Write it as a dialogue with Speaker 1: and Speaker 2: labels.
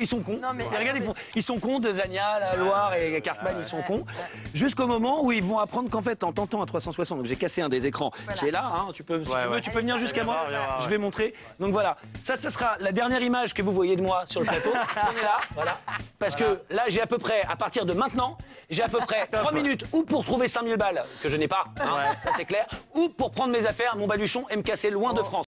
Speaker 1: Ils, sont, cons. Euh, ils, sont cons de Zania, la Loire et Cartman, ils sont cons. Jusqu'au moment où ils vont apprendre qu'en fait, en tentant à 360, donc j'ai cassé un des écrans qui est là, hein, tu peux, si tu veux, tu peux venir jusqu'à moi. Je vais montrer. Donc voilà, ça, ce sera la dernière image que vous voyez de moi sur le plateau. On est là, voilà. Parce que là, j'ai à peu près, à partir de maintenant, j'ai à peu près 3 minutes ou pour trouver 5000 balles, que je n'ai pas, hein, ça c'est clair, ou pour prendre mes affaires, mon baluchon et me casser loin de oh. France.